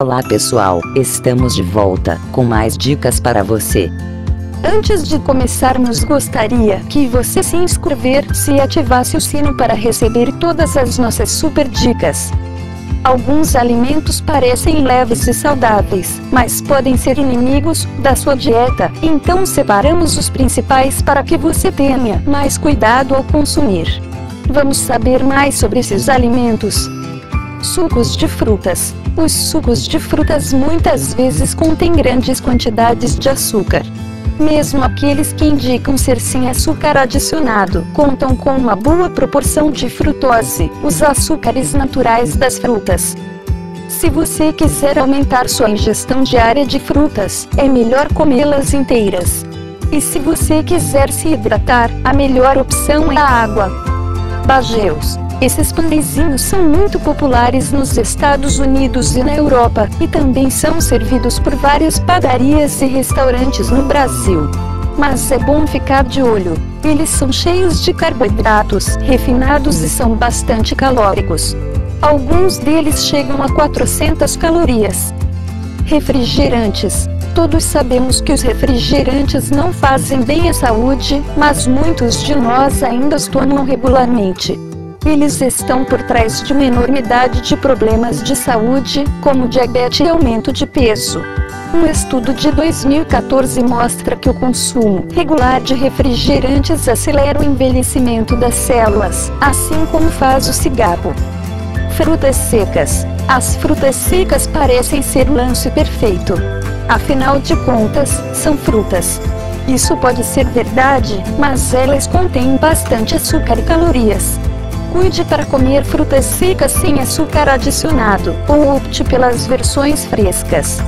Olá pessoal, estamos de volta com mais dicas para você. Antes de começarmos, gostaria que você se inscrevesse e ativasse o sino para receber todas as nossas super dicas. Alguns alimentos parecem leves e saudáveis, mas podem ser inimigos da sua dieta, então separamos os principais para que você tenha mais cuidado ao consumir. Vamos saber mais sobre esses alimentos. Sucos de frutas. Os sucos de frutas muitas vezes contêm grandes quantidades de açúcar. Mesmo aqueles que indicam ser sem açúcar adicionado, contam com uma boa proporção de frutose, os açúcares naturais das frutas. Se você quiser aumentar sua ingestão diária de frutas, é melhor comê-las inteiras. E se você quiser se hidratar, a melhor opção é a água. Bageus esses pãezinhos são muito populares nos Estados Unidos e na Europa, e também são servidos por várias padarias e restaurantes no Brasil. Mas é bom ficar de olho. Eles são cheios de carboidratos refinados e são bastante calóricos. Alguns deles chegam a 400 calorias. Refrigerantes. Todos sabemos que os refrigerantes não fazem bem à saúde, mas muitos de nós ainda os tomam regularmente. Eles estão por trás de uma enormidade de problemas de saúde, como diabetes e aumento de peso. Um estudo de 2014 mostra que o consumo regular de refrigerantes acelera o envelhecimento das células, assim como faz o cigarro. Frutas secas. As frutas secas parecem ser o lance perfeito. Afinal de contas, são frutas. Isso pode ser verdade, mas elas contêm bastante açúcar e calorias. Cuide para comer frutas secas sem açúcar adicionado, ou opte pelas versões frescas.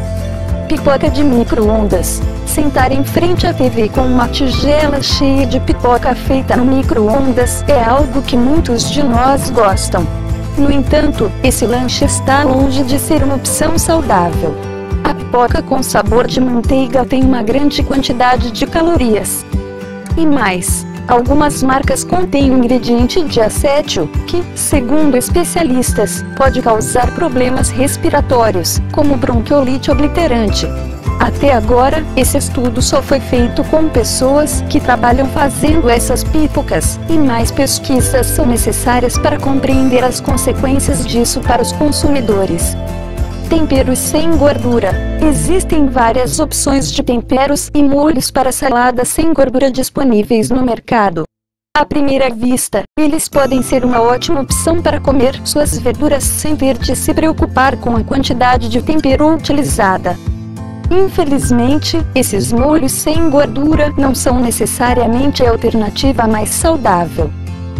Pipoca de micro-ondas. Sentar em frente à TV com uma tigela cheia de pipoca feita no micro-ondas é algo que muitos de nós gostam. No entanto, esse lanche está longe de ser uma opção saudável. A pipoca com sabor de manteiga tem uma grande quantidade de calorias. E mais, Algumas marcas contêm um ingrediente diacétil, que, segundo especialistas, pode causar problemas respiratórios, como bronquiolite obliterante. Até agora, esse estudo só foi feito com pessoas que trabalham fazendo essas pipocas, e mais pesquisas são necessárias para compreender as consequências disso para os consumidores. Temperos sem gordura. Existem várias opções de temperos e molhos para salada sem gordura disponíveis no mercado. À primeira vista, eles podem ser uma ótima opção para comer suas verduras sem ter de se preocupar com a quantidade de tempero utilizada. Infelizmente, esses molhos sem gordura não são necessariamente a alternativa mais saudável.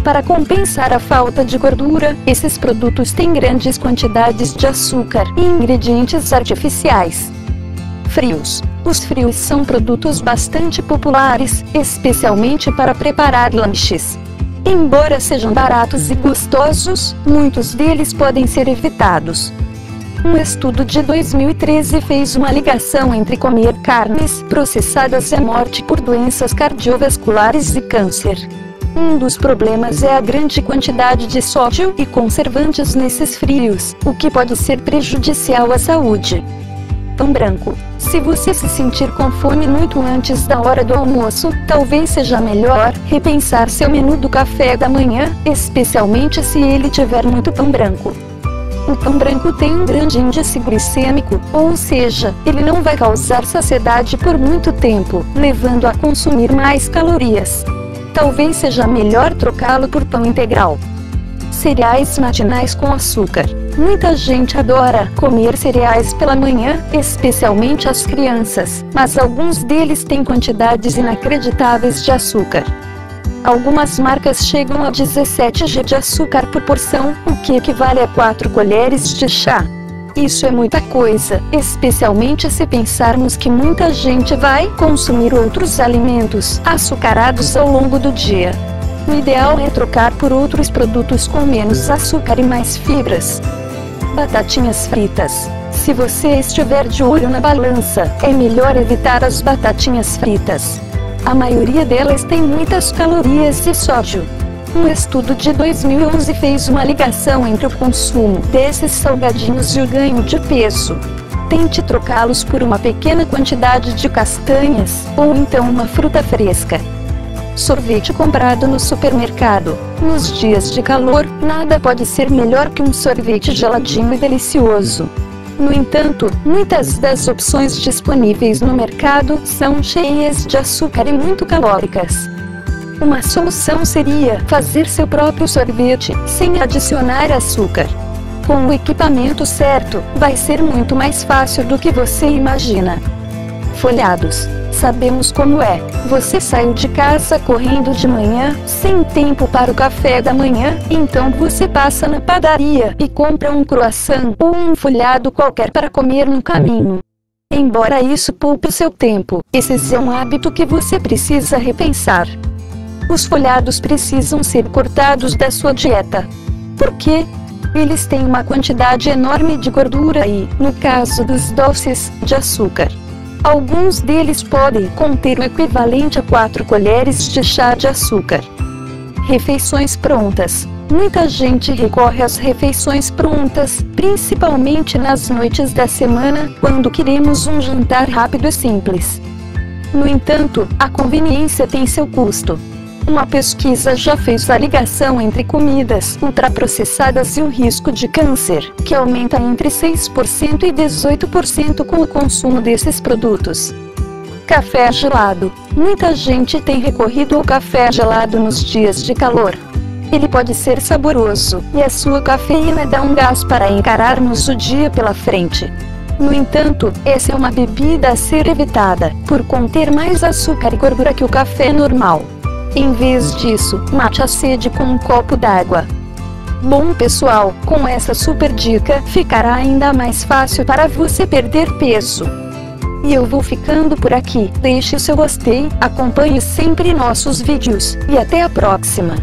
Para compensar a falta de gordura, esses produtos têm grandes quantidades de açúcar e ingredientes artificiais. Frios. Os frios são produtos bastante populares, especialmente para preparar lanches. Embora sejam baratos e gostosos, muitos deles podem ser evitados. Um estudo de 2013 fez uma ligação entre comer carnes processadas e a morte por doenças cardiovasculares e câncer. Um dos problemas é a grande quantidade de sódio e conservantes nesses frios, o que pode ser prejudicial à saúde. Pão branco. Se você se sentir com fome muito antes da hora do almoço, talvez seja melhor repensar seu menu do café da manhã, especialmente se ele tiver muito pão branco. O pão branco tem um grande índice glicêmico, ou seja, ele não vai causar saciedade por muito tempo, levando a consumir mais calorias. Talvez seja melhor trocá-lo por pão integral. Cereais matinais com açúcar. Muita gente adora comer cereais pela manhã, especialmente as crianças, mas alguns deles têm quantidades inacreditáveis de açúcar. Algumas marcas chegam a 17 g de açúcar por porção, o que equivale a 4 colheres de chá. Isso é muita coisa, especialmente se pensarmos que muita gente vai consumir outros alimentos açucarados ao longo do dia. O ideal é trocar por outros produtos com menos açúcar e mais fibras. Batatinhas fritas. Se você estiver de olho na balança, é melhor evitar as batatinhas fritas. A maioria delas tem muitas calorias e sódio. Um estudo de 2011 fez uma ligação entre o consumo desses salgadinhos e o ganho de peso. tente trocá-los por uma pequena quantidade de castanhas, ou então uma fruta fresca. Sorvete comprado no supermercado. Nos dias de calor, nada pode ser melhor que um sorvete geladinho e delicioso. No entanto, muitas das opções disponíveis no mercado são cheias de açúcar e muito calóricas. Uma solução seria fazer seu próprio sorvete, sem adicionar açúcar. Com o equipamento certo, vai ser muito mais fácil do que você imagina. Folhados. Sabemos como é. Você saiu de casa correndo de manhã, sem tempo para o café da manhã, então você passa na padaria e compra um croissant ou um folhado qualquer para comer no caminho. Embora isso poupe seu tempo, esse é um hábito que você precisa repensar. Os folhados precisam ser cortados da sua dieta. Por quê? Eles têm uma quantidade enorme de gordura e, no caso dos doces, de açúcar. Alguns deles podem conter o equivalente a 4 colheres de chá de açúcar. Refeições prontas. Muita gente recorre às refeições prontas, principalmente nas noites da semana, quando queremos um jantar rápido e simples. No entanto, a conveniência tem seu custo. Uma pesquisa já fez a ligação entre comidas ultraprocessadas e o risco de câncer, que aumenta entre 6% e 18% com o consumo desses produtos. Café gelado. Muita gente tem recorrido ao café gelado nos dias de calor. Ele pode ser saboroso, e a sua cafeína dá um gás para encararmos o dia pela frente. No entanto, essa é uma bebida a ser evitada, por conter mais açúcar e gordura que o café normal. Em vez disso, mate a sede com um copo d'água. Bom pessoal, com essa super dica, ficará ainda mais fácil para você perder peso. E eu vou ficando por aqui. Deixe seu gostei, acompanhe sempre nossos vídeos, e até a próxima.